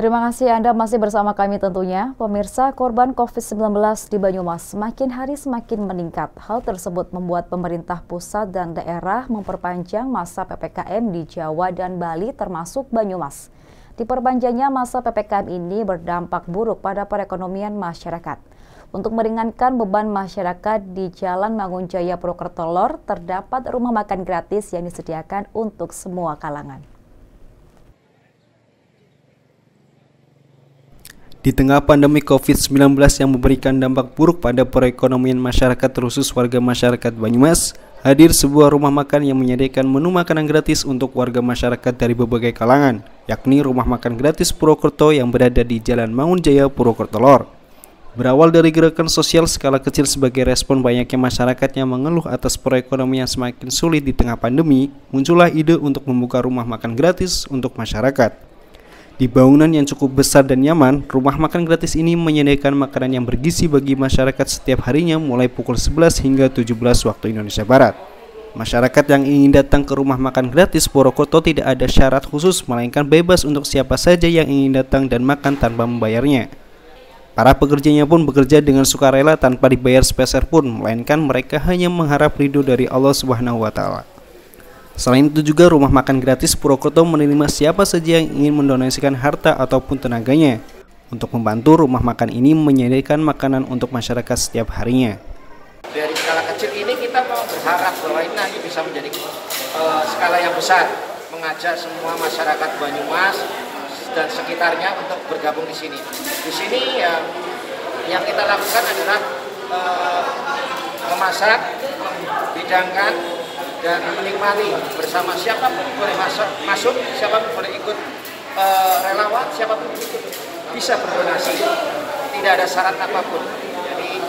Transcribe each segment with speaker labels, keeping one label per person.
Speaker 1: Terima kasih Anda masih bersama kami tentunya. Pemirsa, korban COVID-19 di Banyumas semakin hari semakin meningkat. Hal tersebut membuat pemerintah pusat dan daerah memperpanjang masa PPKM di Jawa dan Bali termasuk Banyumas. Diperpanjangnya masa PPKM ini berdampak buruk pada perekonomian masyarakat. Untuk meringankan beban masyarakat di Jalan Mangunjaya Purwokerto Lor, terdapat rumah makan gratis yang disediakan untuk semua kalangan.
Speaker 2: Di tengah pandemi COVID-19 yang memberikan dampak buruk pada perekonomian masyarakat khusus warga masyarakat Banyumas, hadir sebuah rumah makan yang menyediakan menu makanan gratis untuk warga masyarakat dari berbagai kalangan, yakni Rumah Makan Gratis Purwokerto yang berada di Jalan Mangunjaya Purwokerto Lor. Berawal dari gerakan sosial skala kecil sebagai respon banyaknya masyarakat yang mengeluh atas perekonomian semakin sulit di tengah pandemi, muncullah ide untuk membuka rumah makan gratis untuk masyarakat. Di bangunan yang cukup besar dan nyaman, rumah makan gratis ini menyediakan makanan yang bergizi bagi masyarakat setiap harinya mulai pukul 11 hingga 17 waktu Indonesia Barat. Masyarakat yang ingin datang ke rumah makan gratis Purwokerto tidak ada syarat khusus, melainkan bebas untuk siapa saja yang ingin datang dan makan tanpa membayarnya. Para pekerjanya pun bekerja dengan sukarela tanpa dibayar sepeser pun, melainkan mereka hanya mengharap ridho dari Allah Subhanahu wa taala. Selain itu juga rumah makan gratis Purwokerto menerima siapa saja yang ingin mendonasikan harta ataupun tenaganya. Untuk membantu rumah makan ini menyediakan makanan untuk masyarakat setiap harinya.
Speaker 3: Dari skala kecil ini kita mau berharap bahwa ini nanti bisa menjadi uh, skala yang besar, mengajak semua masyarakat Banyumas dan sekitarnya untuk bergabung di sini. Di sini ya yang kita lakukan adalah uh, memasak, membidangkan dan menikmati bersama siapa pun boleh masuk, masuk siapa pun boleh ikut e, relawan, siapa pun bisa berdonasi. Tidak ada syarat apa pun. Jadi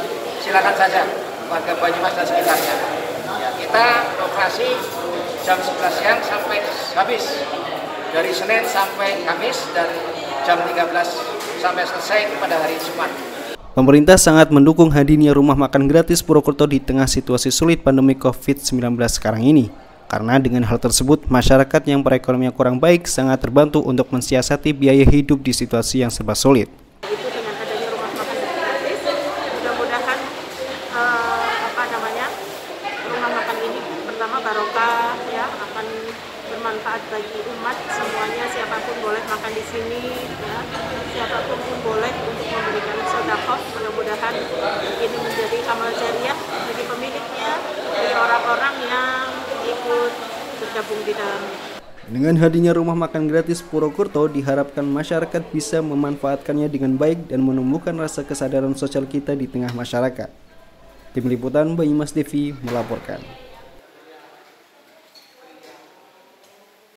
Speaker 3: silakan saja warga Banyumas dan sekitarnya. Ya, kita operasi jam 11 siang sampai habis. Dari Senin sampai Kamis dan jam 13 sampai selesai pada hari Jumat.
Speaker 2: Pemerintah sangat mendukung hadirnya rumah makan gratis Purwokerto di tengah situasi sulit pandemi COVID-19 sekarang ini. Karena dengan hal tersebut, masyarakat yang perekonomian kurang baik sangat terbantu untuk mensiasati biaya hidup di situasi yang serba sulit.
Speaker 4: Semuanya siapa pun boleh makan di sini ya siapa pun pun boleh untuk memberikan sodakoh mudah-mudahan ini menjadi amal jariah bagi pemiliknya bagi orang-orang yang ikut bergabung di dalam
Speaker 2: dengan hadirnya rumah makan gratis Purwokerto diharapkan masyarakat bisa memanfaatkannya dengan baik dan menumbuhkan rasa kesadaran sosial kita di tengah masyarakat. Tim Liputan Banyumas TV melaporkan.